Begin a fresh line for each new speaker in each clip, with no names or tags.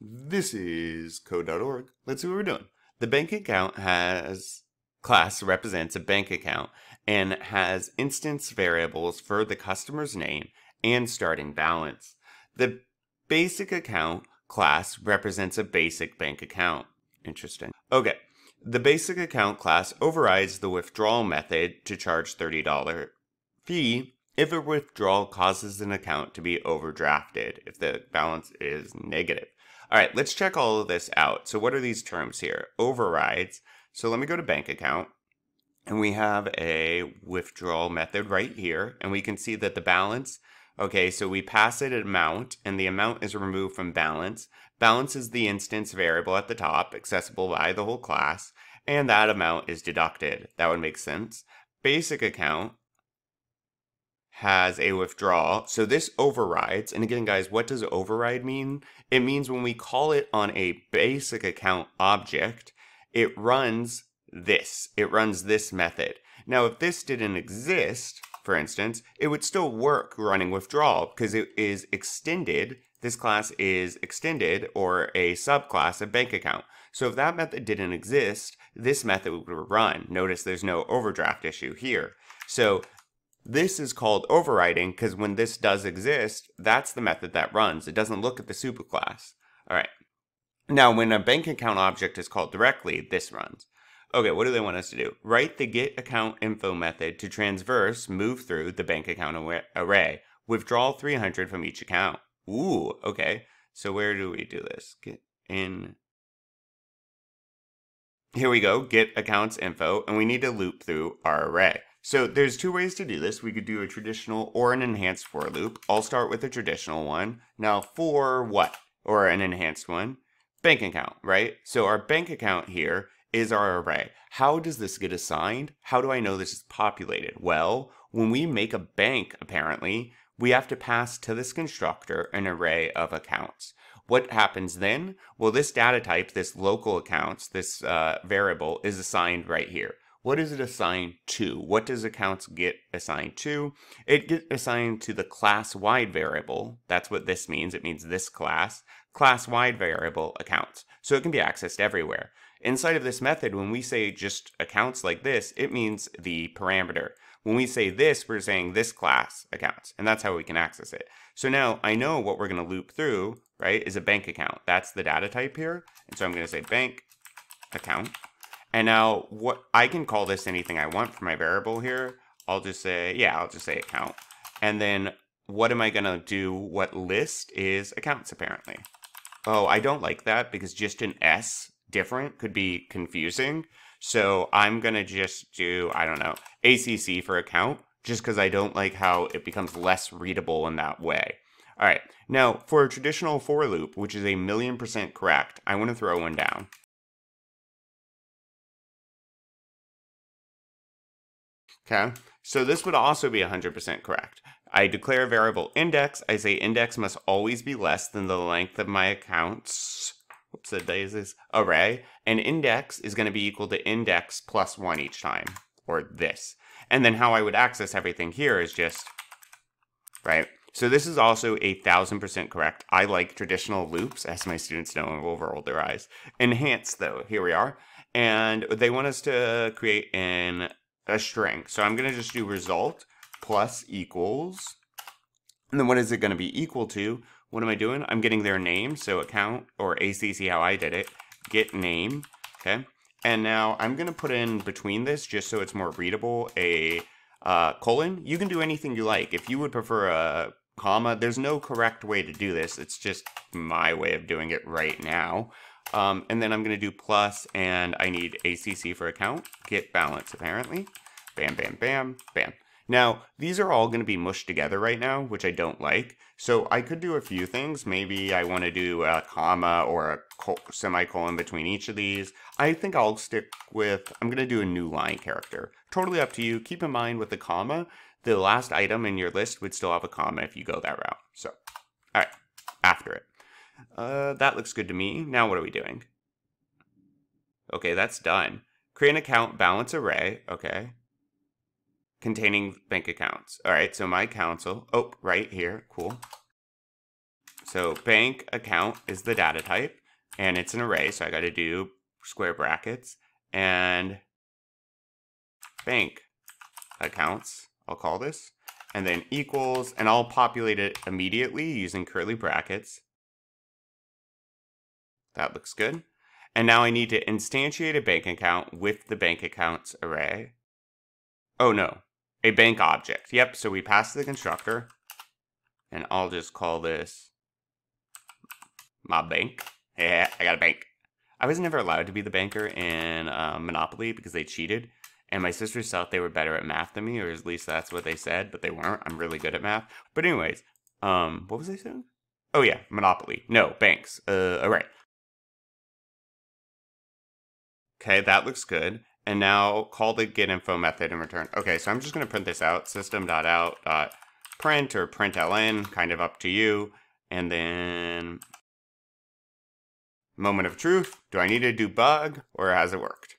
This is code.org. Let's see what we're doing. The bank account has class represents a bank account and has instance variables for the customer's name and starting balance. The basic account class represents a basic bank account. Interesting. Okay. The basic account class overrides the withdrawal method to charge $30 fee if a withdrawal causes an account to be overdrafted, if the balance is negative. All right, let's check all of this out. So what are these terms here? Overrides. So let me go to bank account and we have a withdrawal method right here and we can see that the balance Okay, so we pass it an amount, and the amount is removed from balance. Balance is the instance variable at the top, accessible by the whole class, and that amount is deducted. That would make sense. Basic account has a withdrawal. So this overrides, and again, guys, what does override mean? It means when we call it on a basic account object, it runs this. It runs this method. Now, if this didn't exist, for instance, it would still work running withdrawal because it is extended. This class is extended or a subclass of bank account. So if that method didn't exist, this method would run. Notice there's no overdraft issue here. So this is called overriding because when this does exist, that's the method that runs. It doesn't look at the superclass. All right. Now, when a bank account object is called directly, this runs. Okay, what do they want us to do? Write the get account info method to transverse move through the bank account array. Withdraw 300 from each account. Ooh, okay. So where do we do this? Get in. Here we go, get accounts info, and we need to loop through our array. So there's two ways to do this. We could do a traditional or an enhanced for loop. I'll start with a traditional one. Now for what? Or an enhanced one? Bank account, right? So our bank account here is our array. How does this get assigned? How do I know this is populated? Well, when we make a bank, apparently, we have to pass to this constructor an array of accounts. What happens then? Well, this data type, this local accounts, this uh, variable is assigned right here. What is it assigned to? What does accounts get assigned to? It gets assigned to the class-wide variable. That's what this means. It means this class. Class-wide variable accounts. So it can be accessed everywhere. Inside of this method, when we say just accounts like this, it means the parameter. When we say this, we're saying this class accounts, and that's how we can access it. So now I know what we're going to loop through, right, is a bank account. That's the data type here. And so I'm going to say bank account. And now what I can call this anything I want for my variable here. I'll just say, yeah, I'll just say account. And then what am I going to do? What list is accounts apparently? Oh, I don't like that because just an S different could be confusing. So I'm going to just do, I don't know, ACC for account, just because I don't like how it becomes less readable in that way. All right, now for a traditional for loop, which is a million percent correct, I want to throw one down. Okay, so this would also be 100% correct. I declare a variable index. I say index must always be less than the length of my accounts whoops, the daisies, array, and index is going to be equal to index plus one each time, or this. And then how I would access everything here is just, right? So this is also a thousand percent correct. I like traditional loops, as my students know and will roll their eyes. Enhanced though, here we are. And they want us to create in a string. So I'm gonna just do result plus equals. And then what is it gonna be equal to? What am I doing? I'm getting their name, so account or ACC how I did it, get name, okay? And now I'm gonna put in between this, just so it's more readable, a uh, colon. You can do anything you like. If you would prefer a comma, there's no correct way to do this. It's just my way of doing it right now. Um, and then I'm gonna do plus, and I need ACC for account, get balance apparently. Bam, bam, bam, bam. Now, these are all going to be mushed together right now, which I don't like. So I could do a few things. Maybe I want to do a comma or a semicolon between each of these. I think I'll stick with, I'm going to do a new line character. Totally up to you. Keep in mind with the comma, the last item in your list would still have a comma if you go that route. So, all right, after it. Uh, that looks good to me. Now what are we doing? Okay, that's done. Create an account balance array. Okay containing bank accounts. All right, so my console, oh, right here, cool. So bank account is the data type, and it's an array, so I got to do square brackets, and bank accounts, I'll call this, and then equals, and I'll populate it immediately using curly brackets. That looks good. And now I need to instantiate a bank account with the bank accounts array. Oh no, a bank object. Yep, so we pass the constructor, and I'll just call this my bank. Yeah, I got a bank. I was never allowed to be the banker in uh, Monopoly because they cheated. And my sisters thought they were better at math than me, or at least that's what they said, but they weren't. I'm really good at math. But anyways, um, what was I saying? Oh yeah, Monopoly. No, banks. Uh, all right. Okay, that looks good. And now call the get info method and return. Okay, so I'm just gonna print this out. System.out.print or println, kind of up to you. And then moment of truth. Do I need to debug or has it worked?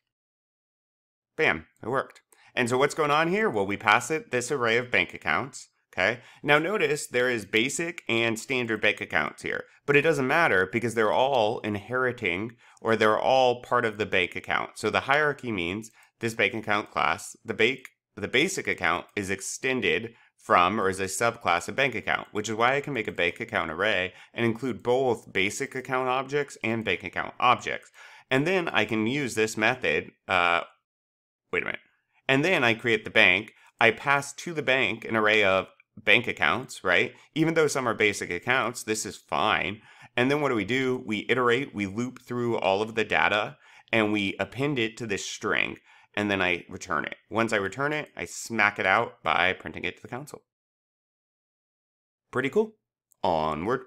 Bam, it worked. And so what's going on here? Well, we pass it this array of bank accounts. Okay. Now notice there is basic and standard bank accounts here, but it doesn't matter because they're all inheriting or they're all part of the bank account. So the hierarchy means this bank account class, the bank, the basic account is extended from or is a subclass of bank account, which is why I can make a bank account array and include both basic account objects and bank account objects. And then I can use this method, uh, wait a minute. And then I create the bank. I pass to the bank an array of bank accounts, right? Even though some are basic accounts, this is fine. And then what do we do? We iterate, we loop through all of the data, and we append it to this string, and then I return it. Once I return it, I smack it out by printing it to the console. Pretty cool. Onward.